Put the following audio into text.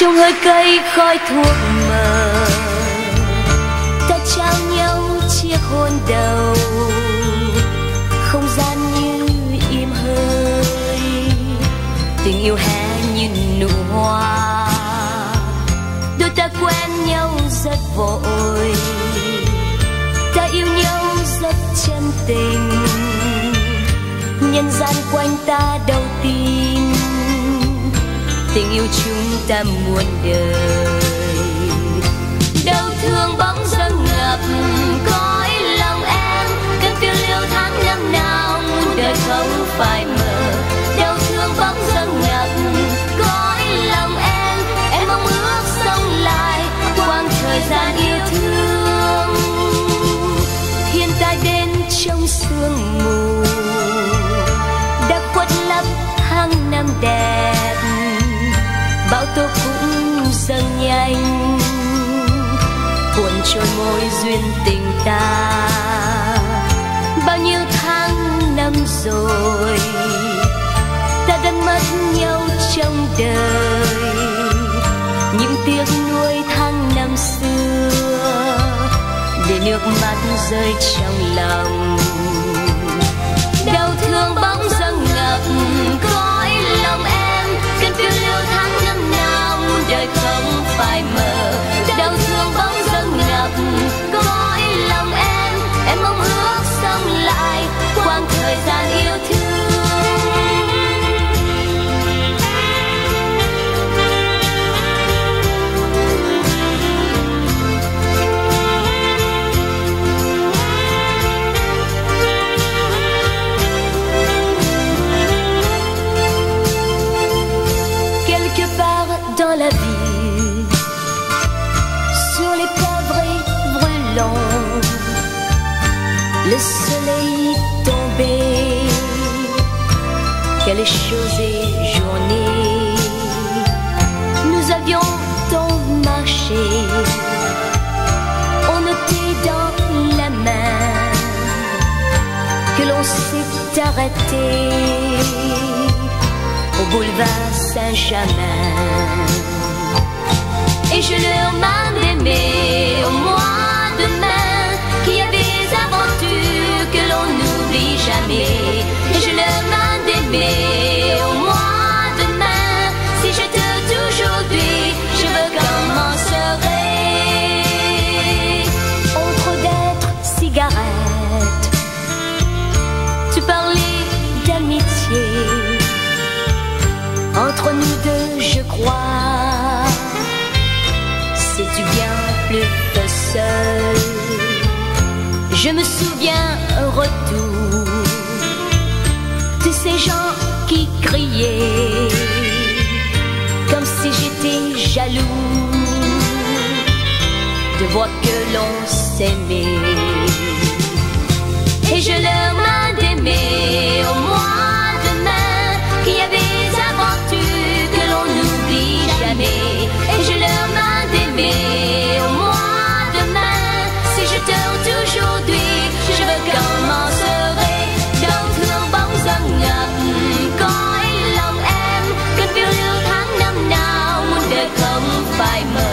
trong hơi cây khói thuốc mờ. Ta trao nhau chiếc hôn đầu, không gian như im hơi. Tình yêu hé như nụ hoa, đôi ta quen nhau rất vội. Ta yêu nhau rất chân tình, nhân gian quanh ta đầu tiên tình yêu chúng ta muôn đời. Đau thương bóng dâng ngập, cõi lòng em cơn phiêu lưu tháng năm nào đời không phải mơ đau thương bóng dâng ngập, cõi lòng em em mong ước sống lại quang thời gian yêu thương. Thiên tai đến trong sương cho trôi môi duyên tình ta. Bao nhiêu tháng năm rồi, ta đã mất nhau trong đời. Những tiếc nuối tháng năm xưa, để nước mắt rơi trong lòng. Le soleil tombait, quelle chose et journée, nous avions tant marché, on était dans la main, que l'on s'est arrêté au boulevard Saint-Germain. Et je leur demande d'aimer au mois Je me souviens un retour de ces gens qui criaient comme si j'étais jaloux de voir que l'on s'aimait. Et je by more.